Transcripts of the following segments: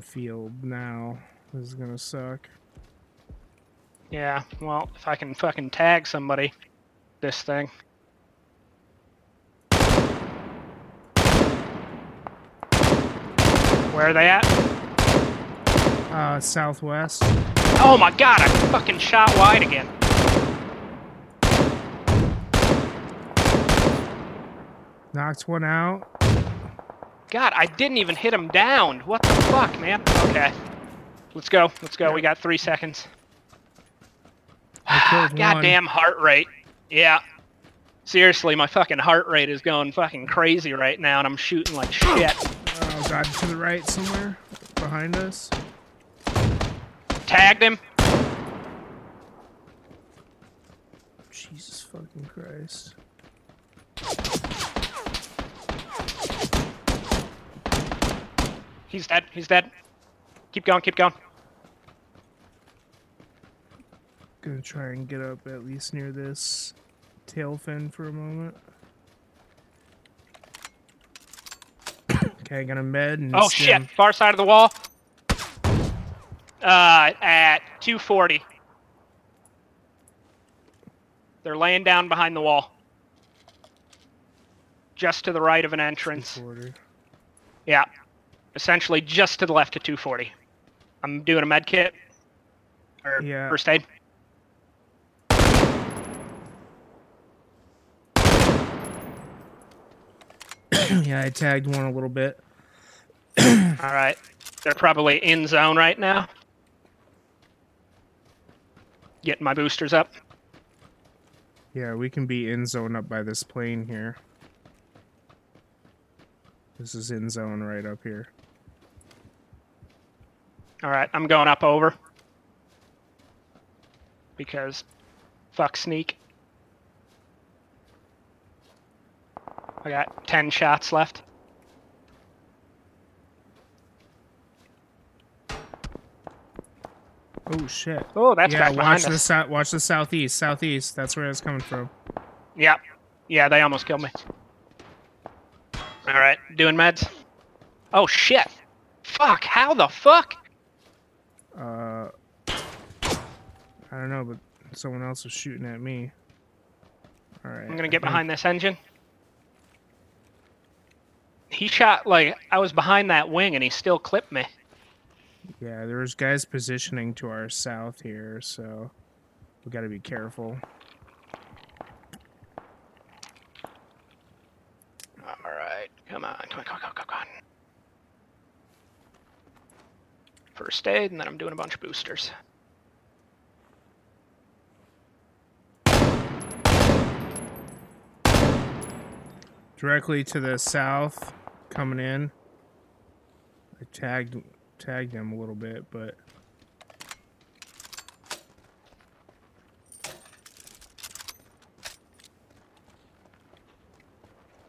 field now. This is gonna suck. Yeah, well, if I can fucking tag somebody, this thing. Where are they at? Uh, southwest. Oh my god, I fucking shot wide again. Knocked one out. God, I didn't even hit him down. What the fuck, man? Okay. Let's go. Let's go. We got three seconds. Killed. Ah, goddamn heart rate. Yeah. Seriously, my fucking heart rate is going fucking crazy right now, and I'm shooting like shit. Oh god, to the right somewhere. Behind us. Tagged him. Jesus fucking Christ. He's dead. He's dead. Keep going. Keep going. Gonna try and get up at least near this tail fin for a moment. okay, gonna med and Oh stim. shit! Far side of the wall. Uh, at 240. They're laying down behind the wall. Just to the right of an entrance. 240. Yeah. Essentially just to the left of 240. I'm doing a med kit. Or Yeah. first aid. yeah, I tagged one a little bit. Alright. They're probably in zone right now. Getting my boosters up. Yeah, we can be in zone up by this plane here. This is in zone right up here. Alright, I'm going up over. Because fuck sneak. I got 10 shots left. Oh shit. Oh, that's yeah, watch the us. watch the southeast, southeast. That's where it's coming from. Yeah. Yeah, they almost killed me. Alright, doing meds. Oh shit. Fuck, how the fuck? Uh, I don't know, but someone else was shooting at me. All right. I'm gonna get behind this engine. He shot like I was behind that wing and he still clipped me. Yeah, there's guys positioning to our south here, so we got to be careful. Alright, come on, come on, come on, come on. First aid, and then I'm doing a bunch of boosters. Directly to the south, coming in. I tagged tagged him a little bit, but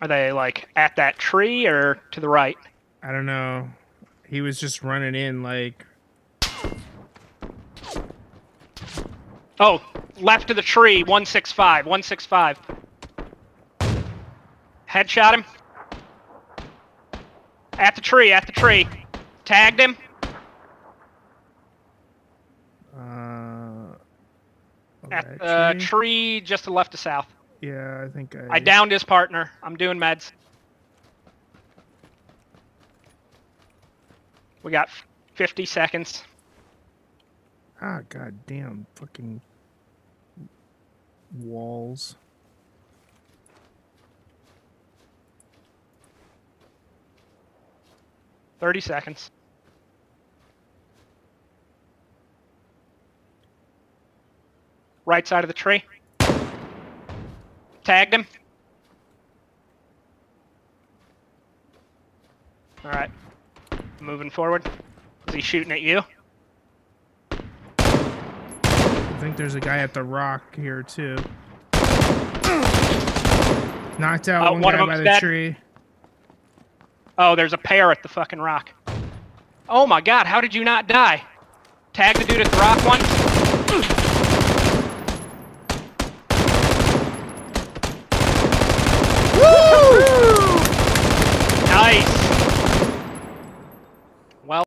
Are they like at that tree or to the right? I don't know. He was just running in like Oh, left of the tree, 165, 165. Headshot him. At the tree, at the tree. Tagged him. uh At the tree? tree just to left of south. Yeah, I think I I downed his partner. I'm doing meds. We got 50 seconds. Ah, god damn, fucking walls. Thirty seconds. Right side of the tree. Tagged him. All right. Moving forward. Is he shooting at you? I think there's a guy at the rock here too. Knocked out Uh, one, one guy by the dead. tree. Oh, there's a pair at the fucking rock. Oh my god, how did you not die? Tag the dude at the rock one.